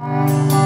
Música